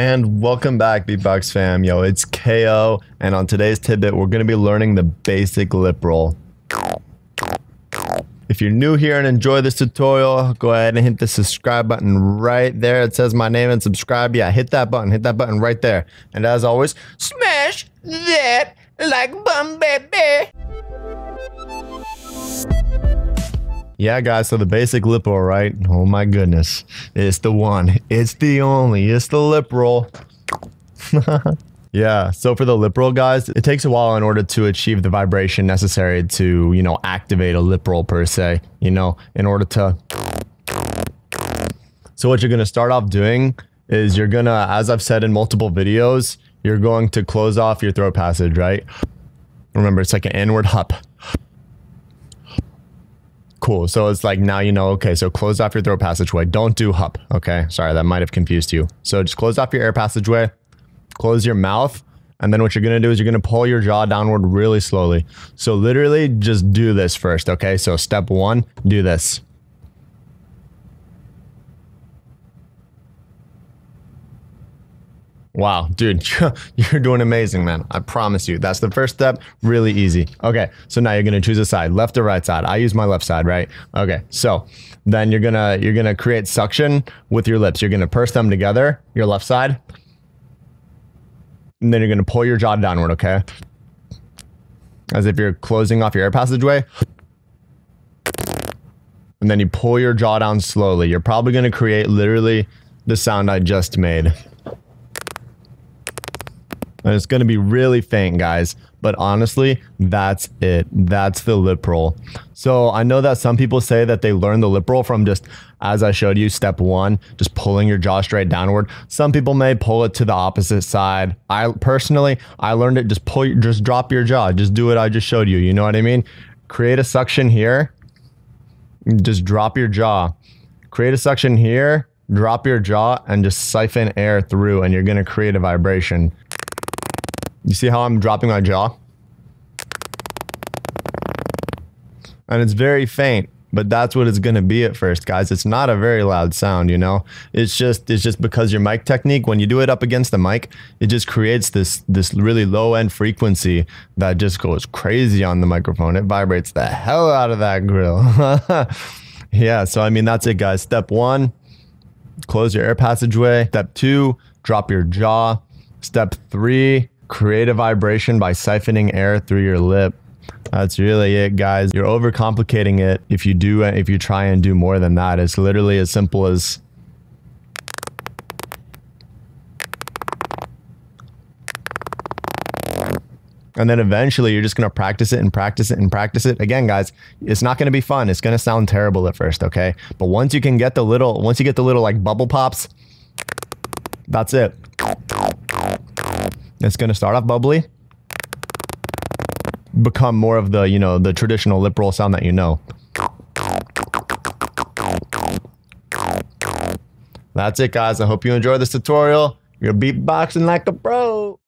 And welcome back, Beatbox fam. Yo, it's KAO, and on today's tidbit, we're gonna be learning the basic lip roll. If you're new here and enjoy this tutorial, go ahead and hit the subscribe button right there. It says my name and subscribe. Yeah, hit that button, hit that button right there. And as always, smash that like bum baby. Yeah, guys, so the basic lip roll, right? Oh my goodness. It's the one. It's the only. It's the lip roll. yeah, so for the lip roll, guys, it takes a while in order to achieve the vibration necessary to, you know, activate a lip roll per se, you know, in order to... So what you're going to start off doing is you're going to, as I've said in multiple videos, you're going to close off your throat passage, right? Remember, it's like an inward hup. Cool. So it's like now you know, okay, so close off your throat passageway. Don't do hup. Okay. Sorry, that might have confused you. So just close off your air passageway, close your mouth, and then what you're to do is you're to pull your jaw downward really slowly. So literally just do this first. Okay. So step one, do this. Wow, dude, you're doing amazing, man. I promise you. That's the first step. Really easy. Okay, so now you're gonna choose a side, left or right side. I use my left side, right? Okay, so then you're gonna you're gonna create suction with your lips. You're gonna purse them together, your left side, and then you're gonna pull your jaw downward. Okay, as if you're closing off your air passageway. And then you pull your jaw down slowly. You're probably gonna create literally the sound I just made. And it's going to be really faint, guys. But honestly, that's it. That's the lip roll. So I know that some people say that they learn the lip roll from just, as I showed you, step one, just pulling your jaw straight downward. Some people may pull it to the opposite side. I personally, I learned it just pull, just drop your jaw. Just do what I just showed you. You know what I mean? Create a suction here. Just drop your jaw. Create a suction here. Drop your jaw and just siphon air through, and you're going to create a vibration. You see how I'm dropping my jaw? And it's very faint, but that's what it's going to be at first, guys. It's not a very loud sound, you know? It's just it's just because your mic technique when you do it up against the mic, it just creates this this really low end frequency that just goes crazy on the microphone. It vibrates the hell out of that grill. yeah, so I mean that's it, guys. Step 1, close your air passageway. Step 2, drop your jaw. Step 3, create a vibration by siphoning air through your lip. That's really it, guys. You're overcomplicating it if you do if you try and do more than that. It's literally as simple as And then eventually you're just going to practice it and practice it and practice it. Again, guys, it's not going to be fun. It's going to sound terrible at first, okay? But once you can get the little once you get the little like bubble pops, that's it. It's going to start off bubbly, become more of the, you know, the traditional lip roll sound that you know. That's it, guys. I hope you enjoyed this tutorial. You're beatboxing like a pro.